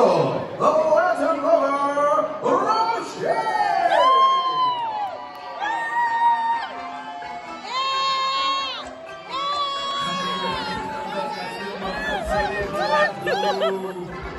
the Latin lover, Roche! Déjalo.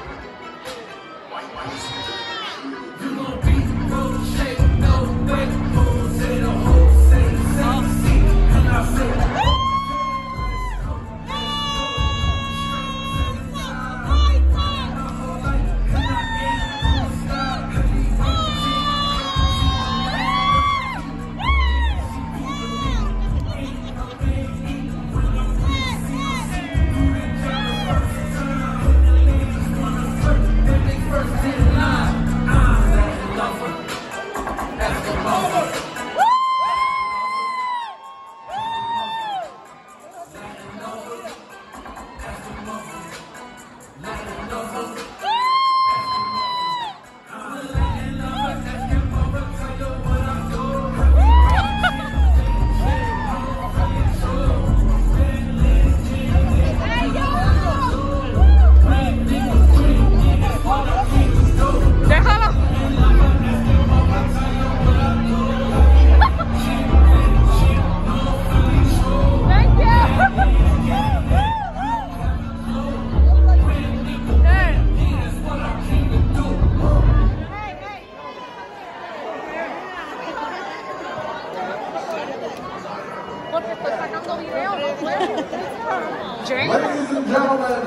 Ladies and gentlemen,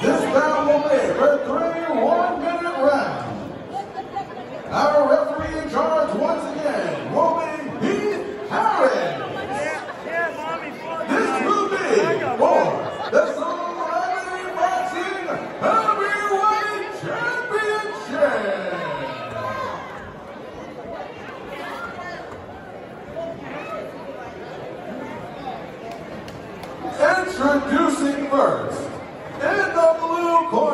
this round will make a three one-minute round. Our referee in charge once again Introducing first, in the blue corner.